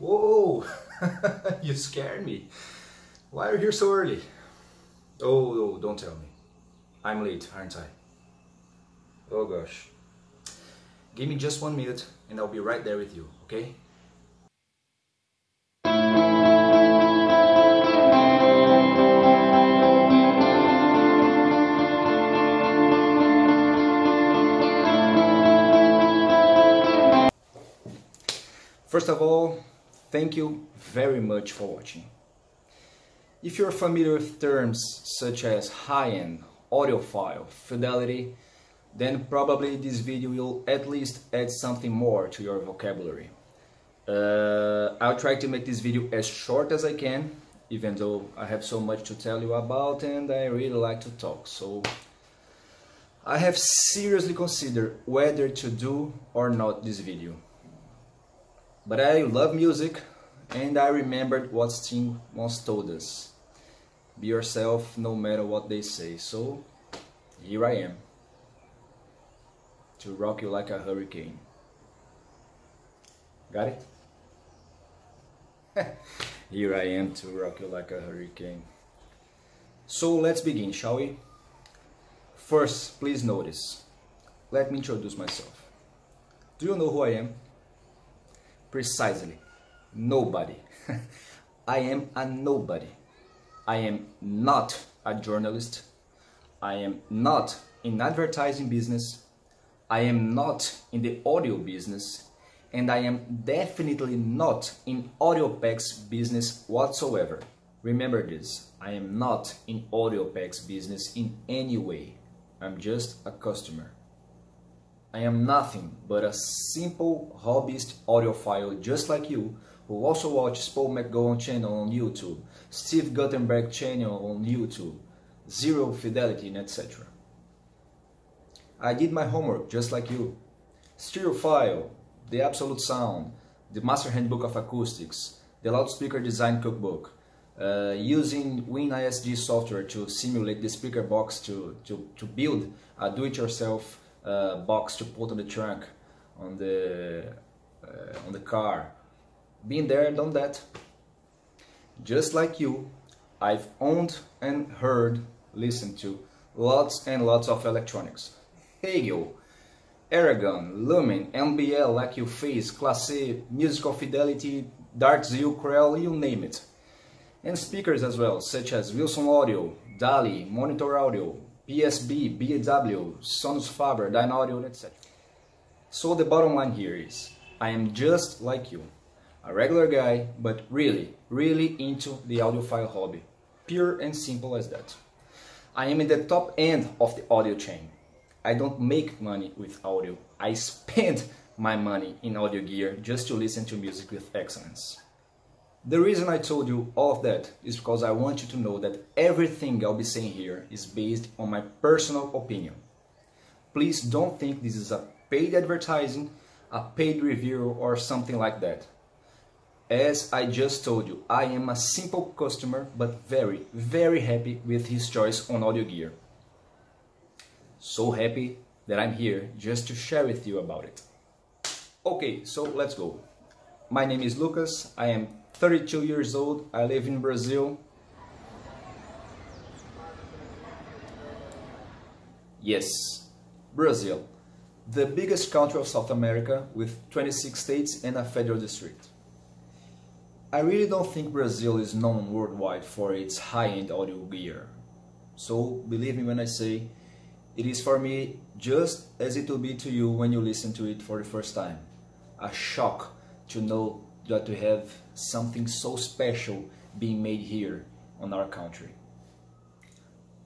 Whoa! you scared me. Why are you here so early? Oh, oh, don't tell me. I'm late, aren't I? Oh gosh. Give me just one minute and I'll be right there with you, okay? First of all, thank you very much for watching. If you're familiar with terms such as high-end, audiophile, fidelity, then probably this video will at least add something more to your vocabulary. Uh, I'll try to make this video as short as I can, even though I have so much to tell you about and I really like to talk. So I have seriously considered whether to do or not this video. But I love music and I remembered what Sting once told us. Be yourself no matter what they say. So here I am to rock you like a hurricane. Got it? here I am to rock you like a hurricane. So let's begin, shall we? First, please notice. Let me introduce myself. Do you know who I am? Precisely. Nobody. I am a nobody. I am not a journalist. I am not in advertising business. I am not in the audio business. And I am definitely not in Audiopax business whatsoever. Remember this, I am not in Audiopax business in any way. I'm just a customer. I am nothing but a simple hobbyist audiophile just like you who also watches Paul McGowan channel on YouTube, Steve Guttenberg channel on YouTube, Zero Fidelity and etc. I did my homework just like you. Stereophile, The Absolute Sound, The Master Handbook of Acoustics, The Loudspeaker Design Cookbook, uh, using WinISD software to simulate the speaker box to, to, to build a do-it-yourself uh, box to put on the trunk on the uh, on the car. Been there done that. Just like you I've owned and heard listened to lots and lots of electronics. Hegel Aragon, Lumin, MBL, Face, Classe, Musical Fidelity, darTZeel, Krell, you name it. And speakers as well, such as Wilson Audio, DALI, Monitor Audio, PSB, BW, Sonus Faber, Dynaudio, etc. So the bottom line here is, I am just like you, a regular guy, but really, really into the audiophile hobby. Pure and simple as that. I am in the top end of the audio chain. I don't make money with audio. I spend my money in audio gear just to listen to music with excellence. The reason I told you all of that is because I want you to know that everything I'll be saying here is based on my personal opinion. Please don't think this is a paid advertising, a paid review or something like that. As I just told you, I am a simple customer but very, very happy with his choice on audio gear. So happy that I'm here just to share with you about it. Okay, so let's go. My name is Lucas, I am 32 years old, I live in Brazil. Yes, Brazil, the biggest country of South America with 26 states and a federal district. I really don't think Brazil is known worldwide for its high-end audio gear. So believe me when I say, it is for me just as it will be to you when you listen to it for the first time. A shock to know that we have something so special being made here on our country.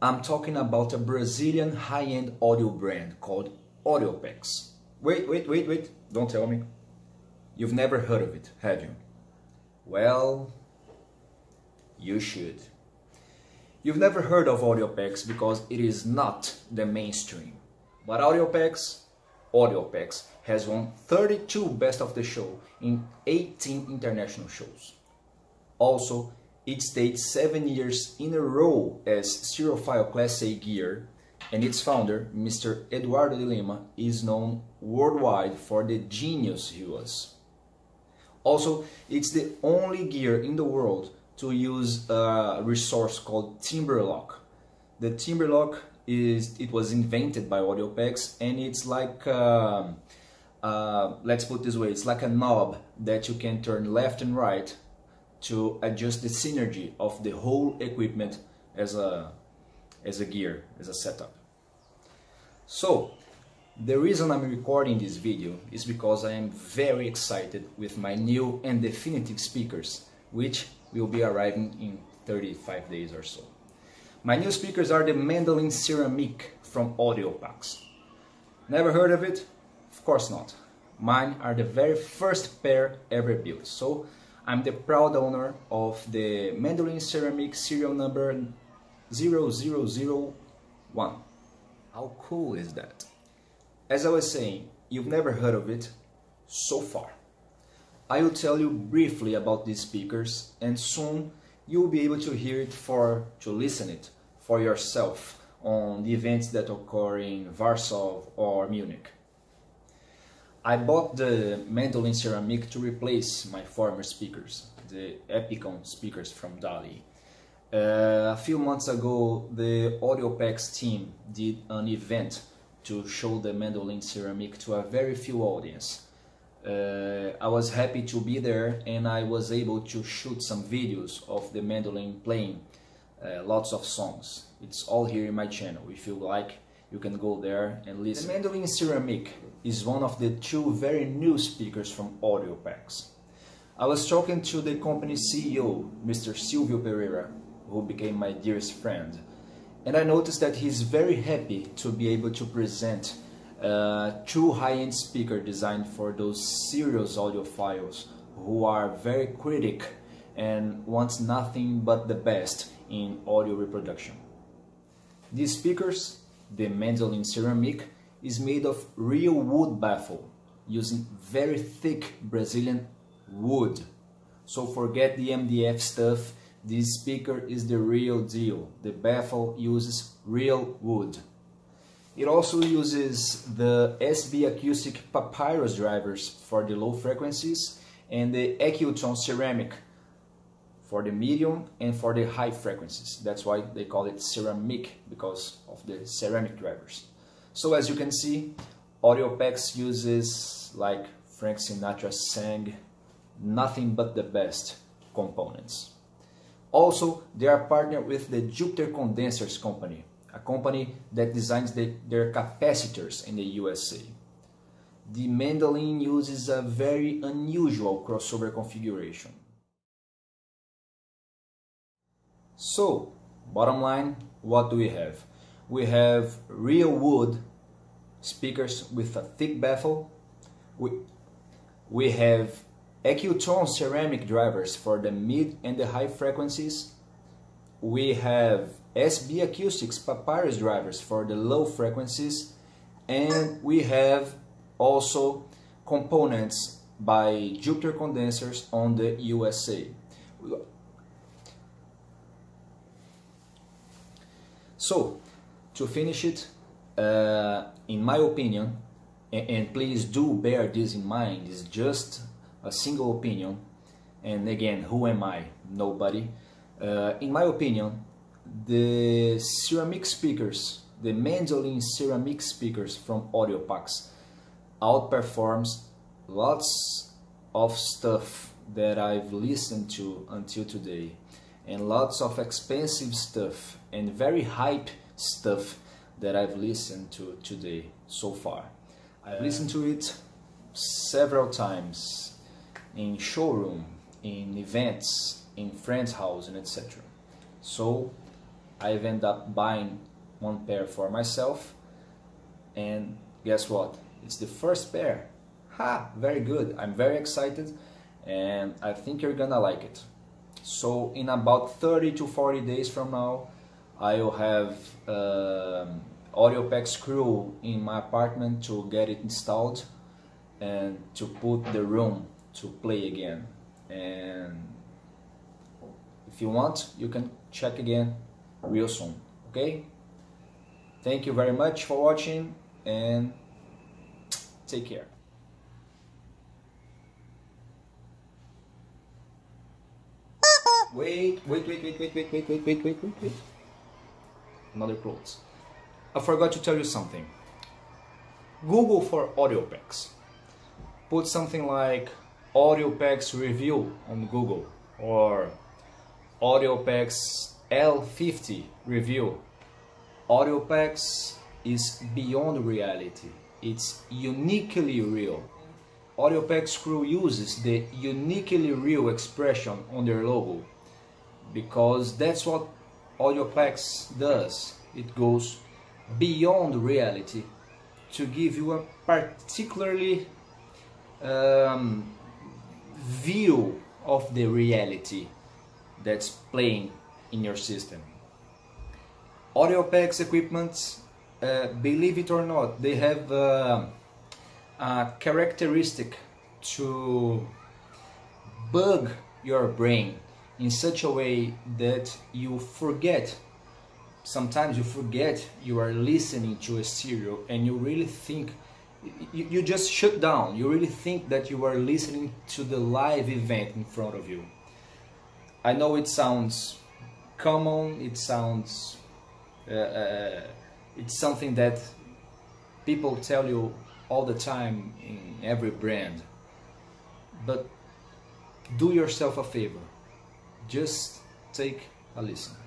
I'm talking about a Brazilian high-end audio brand called Audiopax. Wait, wait, wait, wait, don't tell me. You've never heard of it, have you? Well, you should. You've never heard of Audiopax because it is not the mainstream. But Audiopax, Audiopax has won 32 Best of the Show in 18 international shows. Also, it stayed 7 years in a row as Stereophile Class A gear and its founder, Mr. Eduardo de Lima, is known worldwide for the genius he was. Also, it's the only gear in the world to use a resource called Timbre Lock. The Timbre Lock is it was invented by Audiopax and it's like uh, uh, let's put this way it's like a knob that you can turn left and right to adjust the synergy of the whole equipment as a as a gear as a setup. So the reason I'm recording this video is because I am very excited with my new and definitive speakers which will be arriving in 35 days or so my new speakers are the Mandolin Ceramik from Audiopax. Never heard of it? Of course not. Mine are the very first pair ever built. So I'm the proud owner of the Mandolin Ceramik serial number 0001. How cool is that? As I was saying, you've never heard of it so far. I will tell you briefly about these speakers and soon you'll be able to hear it for to listen it for yourself on the events that occur in Warsaw or Munich. I bought the Mandolin Ceramik to replace my former speakers, the Epicon speakers from Dali. Uh, a few months ago, the Audiopax team did an event to show the Mandolin Ceramik to a very few audience uh, I was happy to be there and I was able to shoot some videos of the mandolin playing uh, lots of songs. It's all here in my channel. If you like, you can go there and listen. The Mandolin Ceramik is one of the two very new speakers from Audiopax. I was talking to the company CEO, Mr. Silvio Pereira, who became my dearest friend, and I noticed that he's very happy to be able to present uh, two high-end speaker designed for those serious audiophiles who are very critic and wants nothing but the best in audio reproduction. These speakers, the Mandolin Ceramik, is made of real wood baffle using very thick Brazilian wood. So forget the MDF stuff, this speaker is the real deal. The baffle uses real wood. It also uses the SB Acoustic Papyrus drivers for the low frequencies and the Accuton ceramic for the medium and for the high frequencies. That's why they call it ceramic because of the ceramic drivers. So as you can see, Audiopax uses, like Frank Sinatra sang, nothing but the best components. Also, they are partnered with the Jupiter Condensers company, a company that designs the, their capacitors in the USA. The mandolin uses a very unusual crossover configuration. So, bottom line, what do we have? We have real wood speakers with a thick baffle. We, we have Accuton ceramic drivers for the mid and the high frequencies. We have SB Acoustics Papyrus drivers for the low frequencies and we have also components by Jupiter condensers on the USA. So, to finish it, uh, in my opinion, and, please do bear this in mind, it's just a single opinion, and again, who am I? Nobody. Uh, in my opinion, the ceramic speakers, the mandolin ceramic speakers from Audiopax outperforms lots of stuff that I've listened to until today and lots of expensive stuff and very hype stuff that I've listened to today so far. I've uh, listened to it several times in showroom, in events, in friends' house and etc. So I've ended up buying one pair for myself and guess what? It's the first pair. Ha! Very good. I'm very excited and I think you're gonna like it. So in about 30 to 40 days from now I will have um, Audiopax crew in my apartment to get it installed and to put the room to play again and if you want you can check again real soon okay thank you very much for watching and take care wait, wait, wait, wait, wait, wait, wait, wait, wait, wait, wait, wait. Another close. I forgot to tell you something. Google for Audiopax. Put something like Audiopax review on Google or Audiopax L50 review. Audiopax is beyond reality. It's uniquely real. Audiopax crew uses the uniquely real expression on their logo because that's what Audiopax does. It goes beyond reality to give you a particularly um, view of the reality that's playing in your system. Audiopax equipment, uh, believe it or not, they have uh, a characteristic to bug your brain in such a way that you forget. Sometimes you forget you are listening to a stereo and you really think you, you just shut down. You really think that you are listening to the live event in front of you. I know it sounds common it sounds uh, uh, it's something that people tell you all the time in every brand. But do yourself a favor. Just take a listen